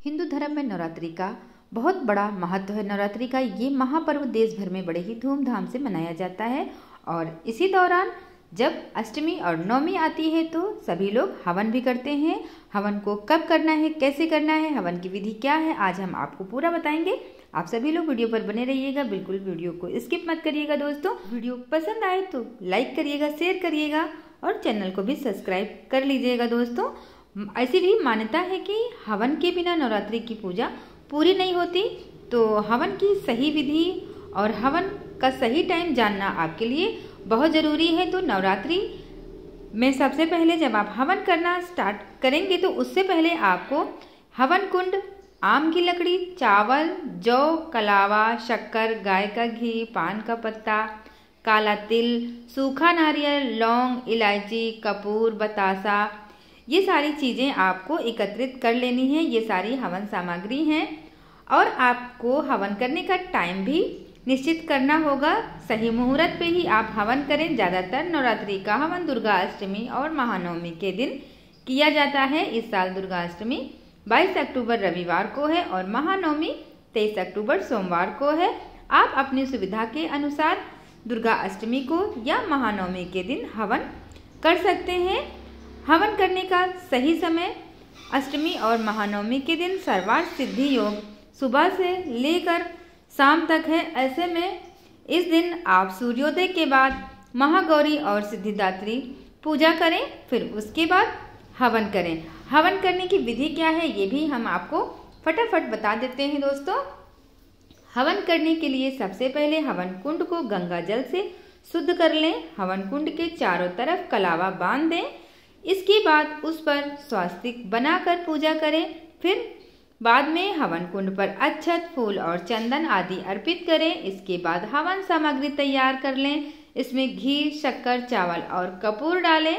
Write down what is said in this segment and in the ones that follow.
हिंदू धर्म में नवरात्रि का बहुत बड़ा महत्व है। नवरात्रि का ये महापर्व देश भर में बड़े ही धूमधाम से मनाया जाता है और इसी दौरान जब अष्टमी और नवमी आती है तो सभी लोग हवन भी करते हैं। हवन को कब करना है, कैसे करना है, हवन की विधि क्या है, आज हम आपको पूरा बताएँगे। आप सभी लोग वीडियो पर बने रहिएगा, बिल्कुल वीडियो को स्किप मत करिएगा दोस्तों। वीडियो पसंद आए तो लाइक करिएगा, शेयर करिएगा और चैनल को भी सब्सक्राइब कर लीजिएगा दोस्तों। ऐसी भी मान्यता है कि हवन के बिना नवरात्रि की पूजा पूरी नहीं होती तो हवन की सही विधि और हवन का सही टाइम जानना आपके लिए बहुत ज़रूरी है। तो नवरात्रि में सबसे पहले जब आप हवन करना स्टार्ट करेंगे तो उससे पहले आपको हवन कुंड, आम की लकड़ी, चावल, जौ, कलावा, शक्कर, गाय का घी, पान का पत्ता, काला तिल, सूखा नारियल, लौंग, इलायची, कपूर, बतासा ये सारी चीज़ें आपको एकत्रित कर लेनी है, ये सारी हवन सामग्री हैं और आपको हवन करने का टाइम भी निश्चित करना होगा। सही मुहूर्त पे ही आप हवन करें। ज़्यादातर नवरात्रि का हवन दुर्गा अष्टमी और महानवमी के दिन किया जाता है। इस साल दुर्गा अष्टमी 22 अक्टूबर रविवार को है और महानवमी 23 अक्टूबर सोमवार को है। आप अपनी सुविधा के अनुसार दुर्गा अष्टमी को या महानवमी के दिन हवन कर सकते हैं। हवन करने का सही समय, अष्टमी और महानवमी के दिन सर्वार्थ सिद्धि योग सुबह से लेकर शाम तक है। ऐसे में इस दिन आप सूर्योदय के बाद महागौरी और सिद्धिदात्री पूजा करें, फिर उसके बाद हवन करें। हवन करने की विधि क्या है, ये भी हम आपको फटाफट बता देते हैं दोस्तों। हवन करने के लिए सबसे पहले हवन कुंड को गंगा जल से शुद्ध कर लें। हवन कुंड के चारों तरफ़ कलावा बाँध दें। इसके बाद उस पर स्वास्तिक बनाकर पूजा करें। फिर बाद में हवन कुंड पर अच्छत, फूल और चंदन आदि अर्पित करें। इसके बाद हवन सामग्री तैयार कर लें। इसमें घी, शक्कर, चावल और कपूर डालें।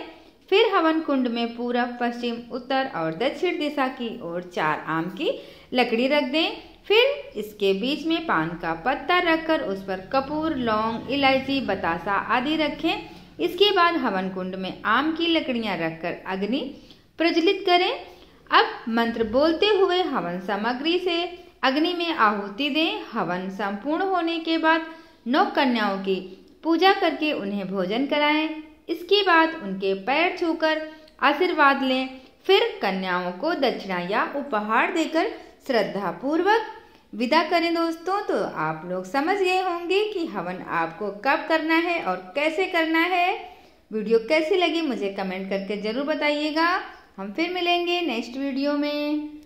फिर हवन कुंड में पूरब, पश्चिम, उत्तर और दक्षिण दिशा की ओर चार आम की लकड़ी रख दें। फिर इसके बीच में पान का पत्ता रखकर उस पर कपूर, लौंग, इलायची, बतासा आदि रखें। इसके बाद हवन कुंड में आम की लकड़ियाँ रखकर अग्नि प्रज्वलित करें। अब मंत्र बोलते हुए हवन सामग्री से अग्नि में आहुति दें। हवन संपूर्ण होने के बाद नौ कन्याओं की पूजा करके उन्हें भोजन कराएँ। इसके बाद उनके पैर छूकर आशीर्वाद लें। फिर कन्याओं को दक्षिणा या उपहार देकर श्रद्धा पूर्वक विदा करें दोस्तों तो आप लोग समझ गए होंगे कि हवन आपको कब करना है और कैसे करना है। वीडियो कैसी लगी मुझे कमेंट करके ज़रूर बताइएगा। हम फिर मिलेंगे नेक्स्ट वीडियो में।